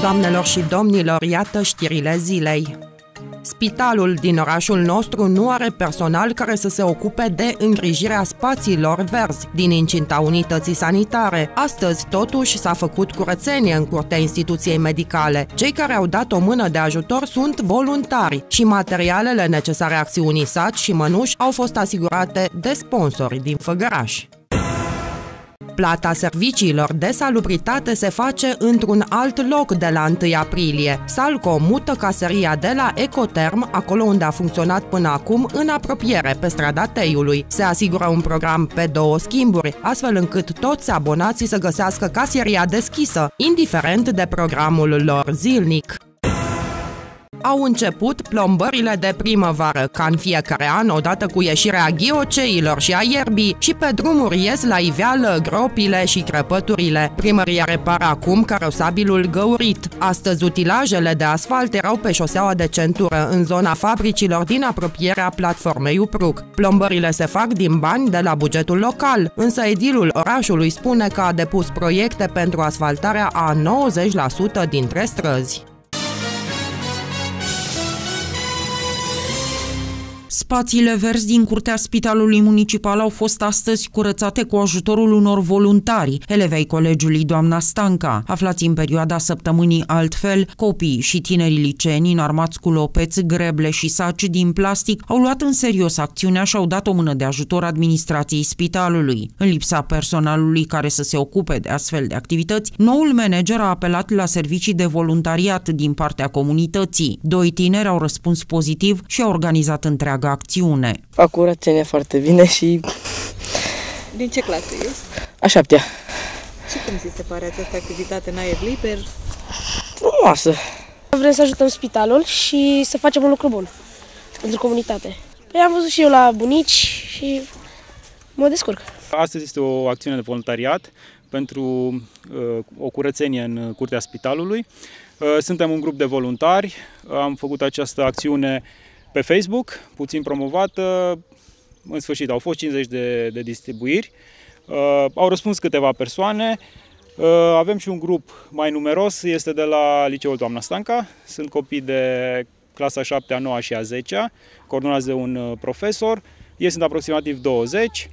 Doamnelor și domnilor, iată știrile zilei. Spitalul din orașul nostru nu are personal care să se ocupe de îngrijirea spațiilor verzi din incinta unității sanitare. Astăzi, totuși, s-a făcut curățenie în curtea instituției medicale. Cei care au dat o mână de ajutor sunt voluntari și materialele necesare acțiunii SAT și mănuși au fost asigurate de sponsori din Făgăraș. Plata serviciilor de salubritate se face într-un alt loc de la 1 aprilie. Salco mută caseria de la Ecoterm, acolo unde a funcționat până acum, în apropiere, pe strada Teiului. Se asigură un program pe două schimburi, astfel încât toți abonații să găsească caseria deschisă, indiferent de programul lor zilnic au început plombările de primăvară, ca în fiecare an, odată cu ieșirea ghioceilor și a ierbii, și pe drumuri ies la iveală gropile și crăpăturile. Primăria repară acum carosabilul găurit. Astăzi, utilajele de asfalt erau pe șoseaua de centură, în zona fabricilor din apropierea platformei Upruc. Plombările se fac din bani de la bugetul local, însă edilul orașului spune că a depus proiecte pentru asfaltarea a 90% dintre străzi. Spațiile verzi din curtea spitalului municipal au fost astăzi curățate cu ajutorul unor voluntari, elevei colegiului doamna Stanca. Aflați în perioada săptămânii altfel, copiii și tinerii licenii înarmați cu lopeți, greble și saci din plastic au luat în serios acțiunea și au dat o mână de ajutor administrației spitalului. În lipsa personalului care să se ocupe de astfel de activități, noul manager a apelat la servicii de voluntariat din partea comunității. Doi tineri au răspuns pozitiv și au organizat întreaga acțiune. Fac curățenie foarte bine și... Din ce clasă ești? A șaptea. Și cum ți se pare această activitate în aer liber? Frumoasă. Vrem să ajutăm spitalul și să facem un lucru bun pentru comunitate. Păi am văzut și eu la bunici și mă descurc. Astăzi este o acțiune de voluntariat pentru uh, o curățenie în curtea spitalului. Uh, suntem un grup de voluntari, am făcut această acțiune pe Facebook, puțin promovată. În sfârșit, au fost 50 de, de distribuiri. Uh, au răspuns câteva persoane. Uh, avem și un grup mai numeros, este de la Liceul Doamna Stanca. Sunt copii de clasa 7, a 9 și a 10 coordonați de un uh, profesor. Ei sunt aproximativ 20.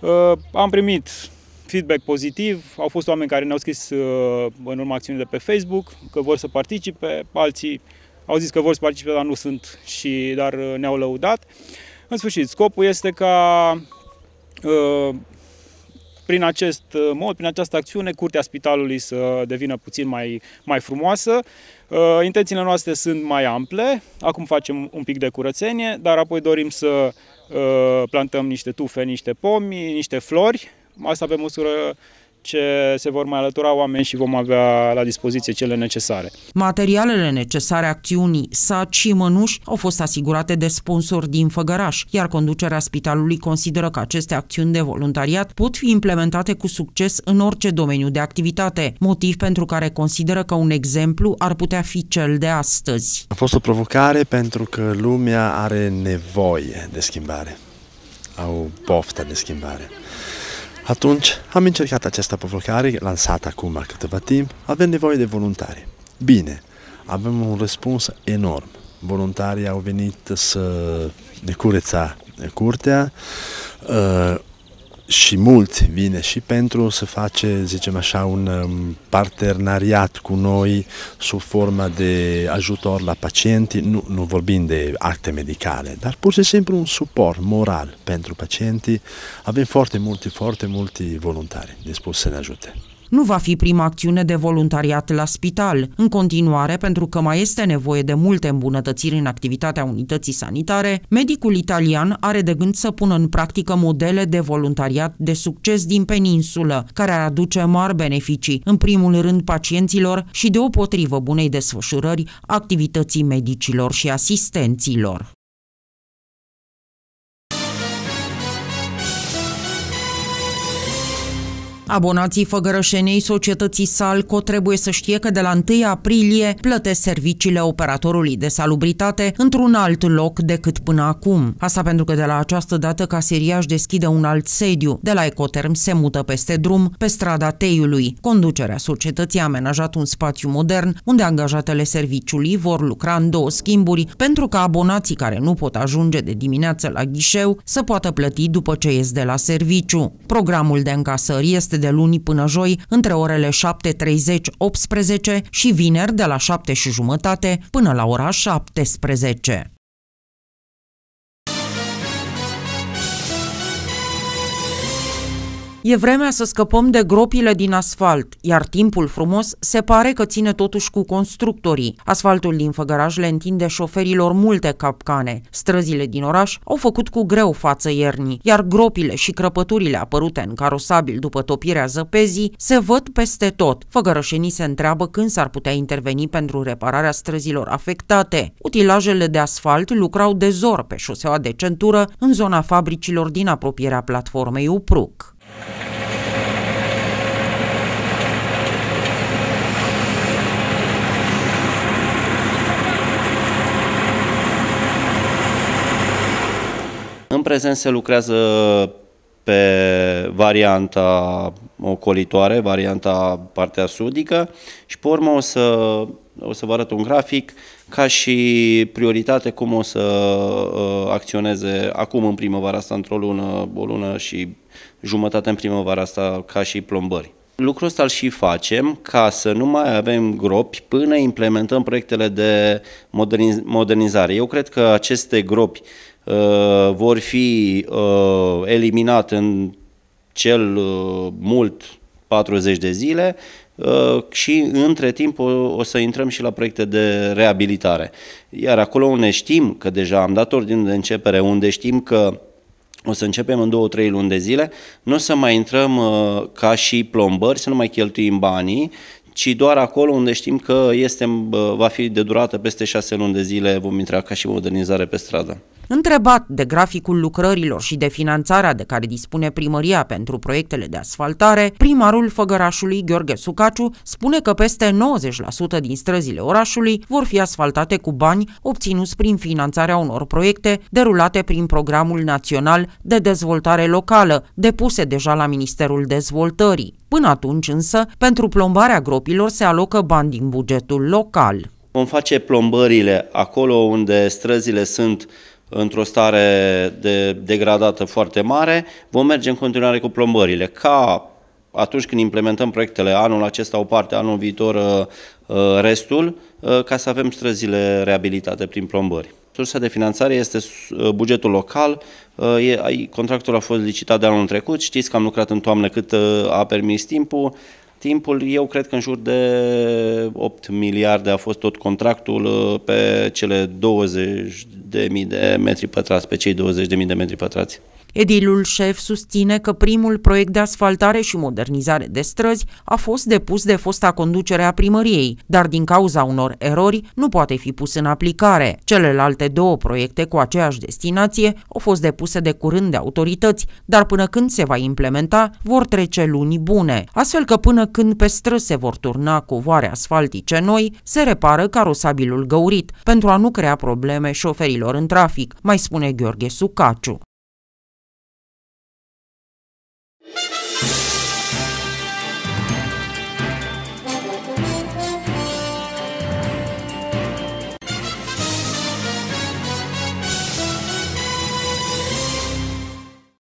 Uh, am primit feedback pozitiv. Au fost oameni care ne-au scris uh, în urma acțiunii de pe Facebook că vor să participe, alții au zis că vor să participe, dar nu sunt și dar uh, ne-au lăudat. În sfârșit, scopul este ca uh, prin acest uh, mod, prin această acțiune, curtea spitalului să devină puțin mai, mai frumoasă. Intențiile noastre sunt mai ample, acum facem un pic de curățenie, dar apoi dorim să plantăm niște tufe, niște pomi, niște flori, asta pe măsură ce se vor mai alătura oameni și vom avea la dispoziție cele necesare. Materialele necesare acțiunii, saci și mănuși au fost asigurate de sponsori din Făgăraș, iar conducerea spitalului consideră că aceste acțiuni de voluntariat pot fi implementate cu succes în orice domeniu de activitate, motiv pentru care consideră că un exemplu ar putea fi cel de astăzi. A fost o provocare pentru că lumea are nevoie de schimbare, au poftă de schimbare. Atunci am încercat această provocare lansată acum câteva timp. Avem nevoie de voluntari. Bine, avem un răspuns enorm. Voluntarii au venit să ne cureța curtea, uh, și mulți vine și pentru să face, zicem așa, un um, parteneriat cu noi sub forma de ajutor la pacienti, nu, nu vorbim de acte medicale, dar pur și simplu un suport moral pentru pacienti. Avem foarte multi, foarte multi voluntari dispuși să ne ajute. Nu va fi prima acțiune de voluntariat la spital. În continuare, pentru că mai este nevoie de multe îmbunătățiri în activitatea unității sanitare, medicul italian are de gând să pună în practică modele de voluntariat de succes din peninsulă, care ar aduce mari beneficii, în primul rând pacienților și deopotrivă bunei desfășurări activității medicilor și asistenților. Abonații făgărășenei societății Salco trebuie să știe că de la 1 aprilie plătesc serviciile operatorului de salubritate într-un alt loc decât până acum. Asta pentru că de la această dată caseriaș își deschide un alt sediu. De la Ecoterm se mută peste drum, pe strada Teiului. Conducerea societății a amenajat un spațiu modern unde angajatele serviciului vor lucra în două schimburi pentru ca abonații care nu pot ajunge de dimineață la ghișeu să poată plăti după ce ies de la serviciu. Programul de încasări este este de luni până joi, între orele 7.30-18 și vineri de la 7 și jumătate până la ora 17. E vremea să scăpăm de gropile din asfalt, iar timpul frumos se pare că ține totuși cu constructorii. Asfaltul din Făgăraș le întinde șoferilor multe capcane. Străzile din oraș au făcut cu greu față iernii, iar gropile și crăpăturile apărute în carosabil după topirea zăpezii se văd peste tot. Făgărășenii se întreabă când s-ar putea interveni pentru repararea străzilor afectate. Utilajele de asfalt lucrau de zor pe șoseaua de centură în zona fabricilor din apropierea platformei Upruc. Prezent se lucrează pe varianta ocolitoare, varianta partea sudică și pe urmă o să, o să vă arăt un grafic ca și prioritate cum o să uh, acționeze acum în primăvara asta într-o lună, o lună și jumătate în primăvara asta ca și plombări. Lucrul ăsta îl și facem ca să nu mai avem gropi până implementăm proiectele de modernizare. Eu cred că aceste gropi uh, vor fi uh, eliminate în cel uh, mult 40 de zile uh, și între timp o, o să intrăm și la proiecte de reabilitare. Iar acolo unde știm că deja am dat ordine de începere, unde știm că o să începem în două, trei luni de zile, nu o să mai intrăm uh, ca și plombări, să nu mai cheltuim banii, ci doar acolo unde știm că este, uh, va fi de durată peste șase luni de zile, vom intra ca și modernizare pe stradă. Întrebat de graficul lucrărilor și de finanțarea de care dispune primăria pentru proiectele de asfaltare, primarul Făgărașului Gheorghe Sucaciu spune că peste 90% din străzile orașului vor fi asfaltate cu bani obținuți prin finanțarea unor proiecte derulate prin Programul Național de Dezvoltare Locală, depuse deja la Ministerul Dezvoltării. Până atunci însă, pentru plombarea gropilor se alocă bani din bugetul local. Vom face plombările acolo unde străzile sunt într-o stare de degradată foarte mare, vom merge în continuare cu plombările. Ca atunci când implementăm proiectele, anul acesta o parte, anul viitor uh, uh, restul, uh, ca să avem străzile reabilitate prin plombări. Sursa de finanțare este bugetul local, contractul a fost licitat de anul trecut, știți că am lucrat în toamnă cât a permis timpul, Timpul, eu cred că în jur de 8 miliarde a fost tot contractul uh, pe cele 20 de mii de metri pătrați, pe cei 20 de mii de metri pătrați. Edilul șef susține că primul proiect de asfaltare și modernizare de străzi a fost depus de fosta conducere a primăriei, dar din cauza unor erori nu poate fi pus în aplicare. Celelalte două proiecte cu aceeași destinație au fost depuse de curând de autorități, dar până când se va implementa vor trece luni bune, astfel că până când pe străzi se vor turna covoare asfaltice noi, se repară carosabilul găurit, pentru a nu crea probleme șoferilor în trafic, mai spune Gheorghe Sucaciu.